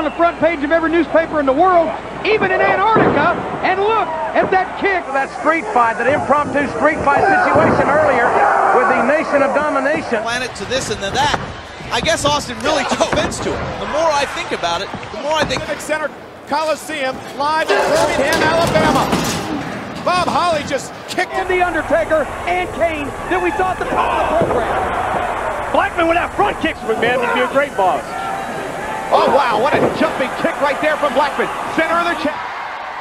on the front page of every newspaper in the world, even in Antarctica. And look at that kick. That street fight, that impromptu street fight situation earlier with the Nation of Domination. Planet to this and to that. I guess Austin really took offense to it. The more I think about it, the more I think. Civic Center Coliseum, live in Birmingham, Alabama. Bob Holly just kicked in the Undertaker and Kane that we thought the top of the program. Blackman with that front kick. McMahon would be a great boss. Oh, wow, what a jumping kick right there from Blackman. Center of the chest.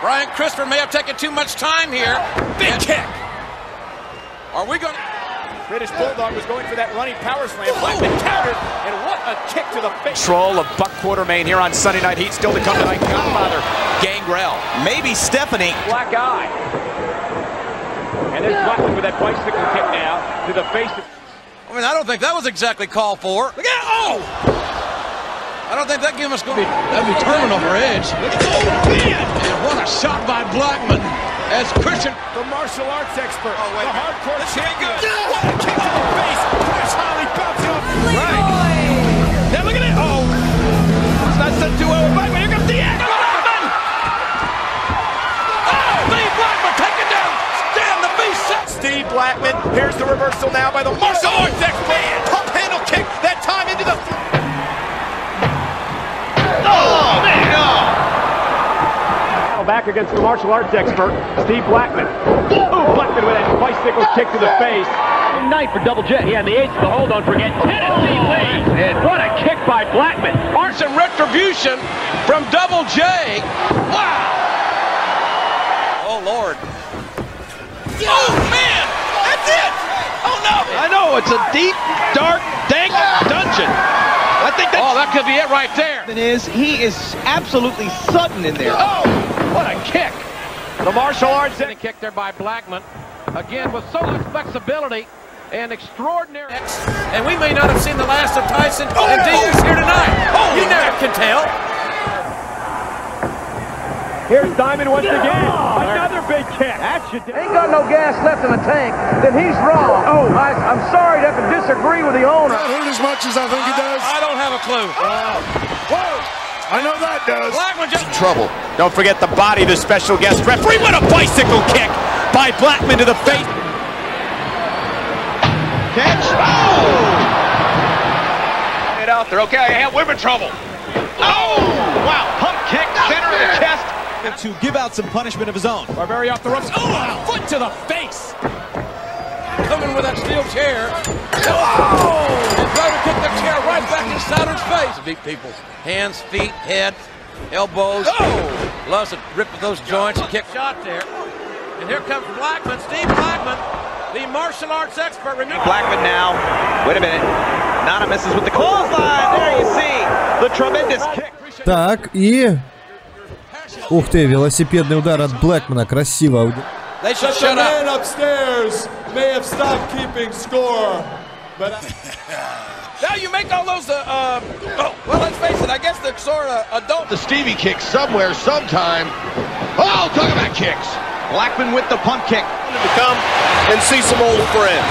Brian Christopher may have taken too much time here. Big and kick. Are we going to... British Bulldog was going for that running power slam. Blackman countered, and what a kick to the face. Troll of Buck Quartermain here on Sunday Night Heat. Still to come tonight. Godfather, Gangrel. Maybe Stephanie. Black eye. And there's Blackman with that bicycle kick now to the face. I mean, I don't think that was exactly called for. Look at Oh! I don't think that game is going to be... That'd be terminal for Edge. Oh, man! And what a shot by Blackman as Christian... The martial arts expert. Oh, wait the hardcore this ain't good. What a kick to the face. Chris Holly bouncing off. Right. Now look at it. Oh. It's not set too well with Blackman. Here comes Diego Blackman. Oh, Steve Blackman taken down. Stand the beast. Steve Blackman. Here's the reversal now by the martial arts expert. Pump handle kick. That time into the... Back against the martial arts expert, Steve Blackman. Ooh, Blackman with that bicycle kick to the face. Night for Double J. Yeah, and the ace of the hold, don't forget. Tennessee Lee. Oh, and what a kick by Blackman. Arson retribution from Double J. Wow. Oh, Lord. Oh, man. That's it. Oh, no. I know. It's a deep, dark, dank dungeon. I think that's... Oh, that could be it right there. there. Is he is absolutely sudden in there. Oh, what a kick. The martial arts and kick there by Blackman. Again, with so much flexibility and extraordinary. And we may not have seen the last of Tyson oh, and Diaz here tonight. Oh, you never can tell. Here's Diamond once again. Oh! Another big kick. That should Ain't got no gas left in the tank, then he's wrong. Oh, I, am sorry to have to disagree with the owner. Not hurt as much as I think he does. I don't have a clue. Oh! Wow. Whoa. I know that does. Blackman just trouble. Don't forget the body, of the special guest referee. What a bicycle kick by Blackman to the face. Catch. Oh! It out there. Okay, I have women trouble. Oh! Wow. Pump kick, center of the chest. To give out some punishment of his own. Barberi off the ropes. Oh, a foot to the face. Coming with that steel chair. Oh! And try to kick the chair right back in Saturn's face. Beat people. Hands, feet, head, elbows. Oh! Loves to rip at those joints and kick shot there. And here comes Blackman, Steve Blackman, the martial arts expert. Remember Blackman now. Wait a minute. Nana misses with the clothesline. There you see the tremendous kick. Так, и... Ух ты, велосипедный удар от Блэкмана. Красиво. They should But shut the up. man upstairs may have stopped keeping score, but Now you make all those, uh, uh, oh, well, let's face it, I guess they're sort of adult. The Stevie kick somewhere, sometime. Oh, talk about kicks. Blackman with the pump kick. To come and see some old friends.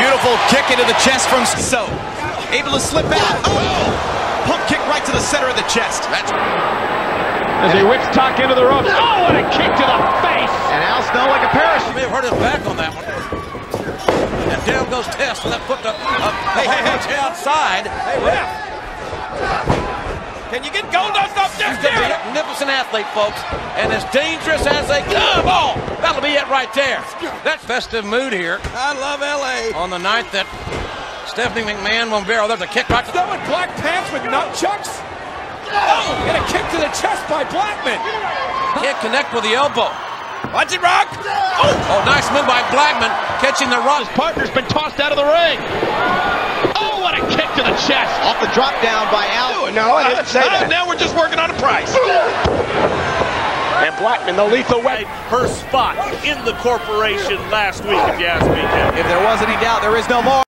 Beautiful kick into the chest from So. Able to slip out. Oh! Pump kick right to the center of the chest. That's As he whips Tuck into the ropes. Oh, what a kick to the face. And Al Snow like a parachute. may have hurt his back on that one. And down goes Test with that foot to, uh, hey, hey, hey, outside. Hey, ref. Can you get Goldust up there? He's a magnificent athlete, folks, and as dangerous as they come. Oh, that'll be it right there. That festive mood here. I love LA. On the night that Stephanie McMahon won barrel, there's a kick right to in black pants with nunchucks. Oh, and a kick to the chest by Blackman. Can't connect with the elbow. Watch it rock. Oh, oh nice move by Blackman, catching the run. His partner's been tossed out of the ring. Oh, what a kick to the chest. Off the drop down by Al. No, I didn't say that. Now we're just working on a price. And Blackman, the lethal weapon. her spot in the corporation last week, if you ask me, If there was any doubt, there is no more.